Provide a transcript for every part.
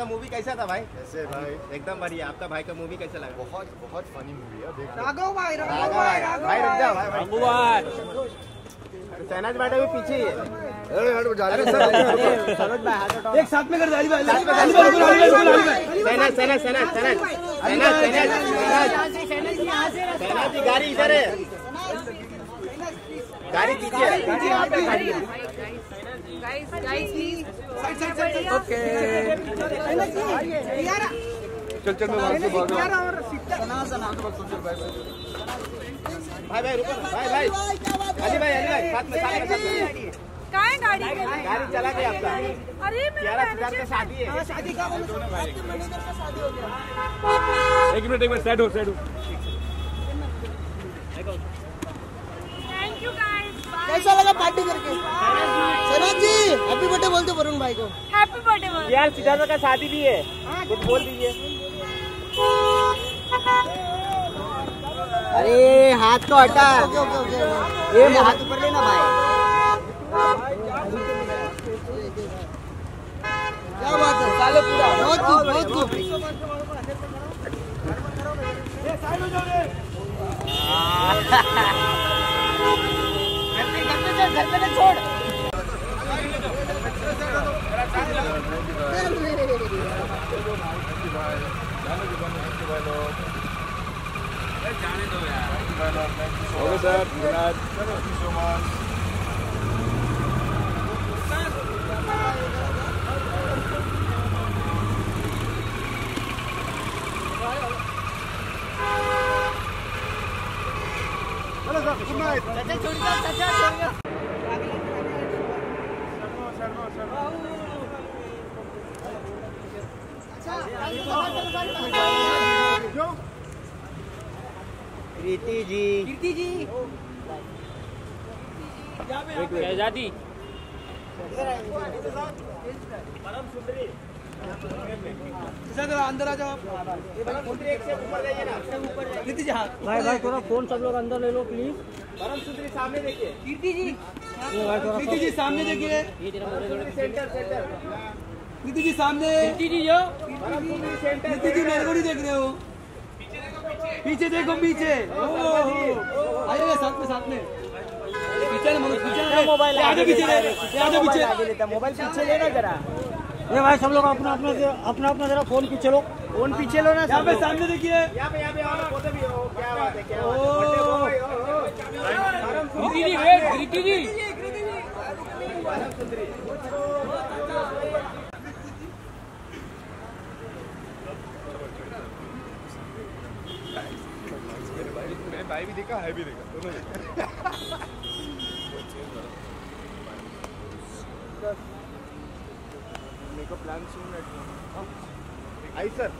का मूवी कैसा था भाई? कैसे भाई? एकदम बढ़िया। आपका भाई का मूवी कैसा लगा? बहुत बहुत फनी मूवी है राघव भाई राघव राघव भाई भाई। भाई रुक जाओ। भाई भाई। सहनाज मैडम भी पीछे ही है। अरे हट जा अरे सर सरोज भाई। हाथ हटाओ एक साथ में कर अली भाई सहनाज सहनाज सहनाज सहनाज सहनाज सहनाज सहनाज जी गाड़ी इधर है। गाड़ी पीछे है गाड़ी गाड़ी है. ओके चल चल मैं वहाँ से भाग रहा हूँ भाई भाई। रुको भाई भाई। अली भाई अली भाई साथ में साथ में कहाँ है गाड़ी? गाड़ी चला गया आपका। अरे मेरा सिद्धार्थ का शादी है। शादी का एक मिनट एक मिनट साइड हो साइड हो थैंक यू गाइस कैसा लगा पार्टी करके? सनत जी हैप्पी बर्थडे बोलते वरुण भाई को। हैप्पी बर्थडे यार सिद्धार्थ का शादी भी है। कुछ बोल दीजिए। अरे हाथ तो हटा। Okay okay okay. ये हाथ ऊपर लेना भाई। क्या बात है? साले पूरा बहुत खूब बहुत खूब। Okay sir good night Preeti ji. Kirti ji. आज़ादी अंदर आ जाओ कीर्ति जी भाई भाई थोड़ा फ़ोन सब लोग अंदर ले लो प्लीज़ परम सुंदरी सामने देखिए। कीर्ति जी। भाई थोड़ा कीर्ति जी सामने देखिए। सेंटर सेंटर कीर्ति जी सामने। दीदी जो सेंटर कीर्ति जी मेरे को नहीं देख रहे हो। पीछे देखो पीछे। आइए साथ में साथ में। मोबाइल आगे पीछे मोबाइल पीछे। लेना जरा। ये भाई सब लोग अपना अपना अपना अपना जरा फ़ोन पीछे लो। फ़ोन पीछे लो ना यहाँ पे सामने देखिए यहाँ पे यहाँ पे और फ़ोटो भी हो क्या बात है क्या ओ। बात है बर्थडे बॉय, ओ, ओ। दीदी वेट दीदी जी भाई भी देखा है भी देखा दोनों देखा। मेरे को प्लान सुन आई सर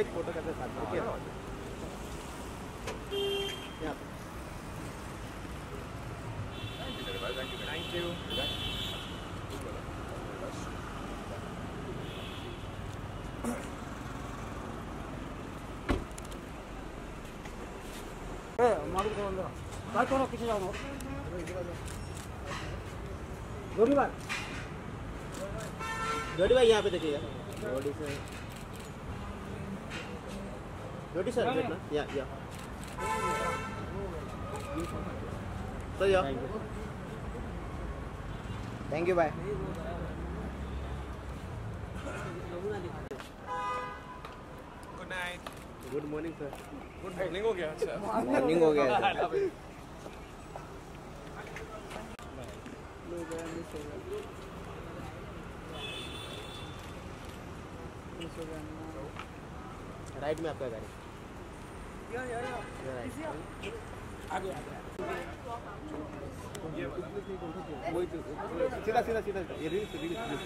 एक फ़ोटो करते साथ में यहाँ। थैंक यू थैंक थोड़ा भाई गोभी भाई जोड़ी भाई यहाँ पे देखिएगा जोड़ी सर जोड़ी सर वेट ना yeah yeah sir yeah thank you bye good night good morning sir good morning हो गया अच्छा मॉर्निंग हो गया है राइट में आपका गाड़ी वही तो सीधा सीधा सीधा ये रील रील ये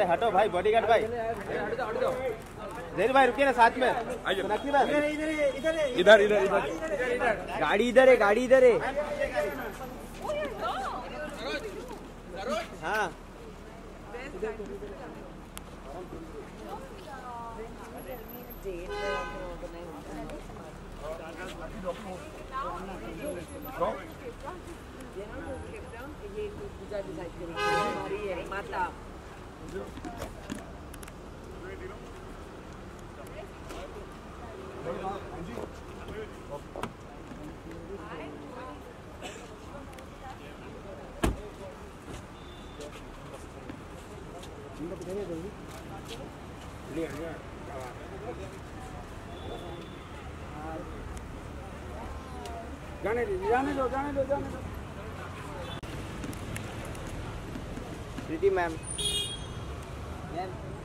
अरे हटो भाई बॉडीगार्ड भाई। जैन भाई रुकिए ना साथ में। इधर इधर इधर गाड़ी इधर है गाड़ी इधर है। हाँ। जाने दो जाने दो जाने दो जाने दो प्रीति मैम Amen.